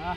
हाँ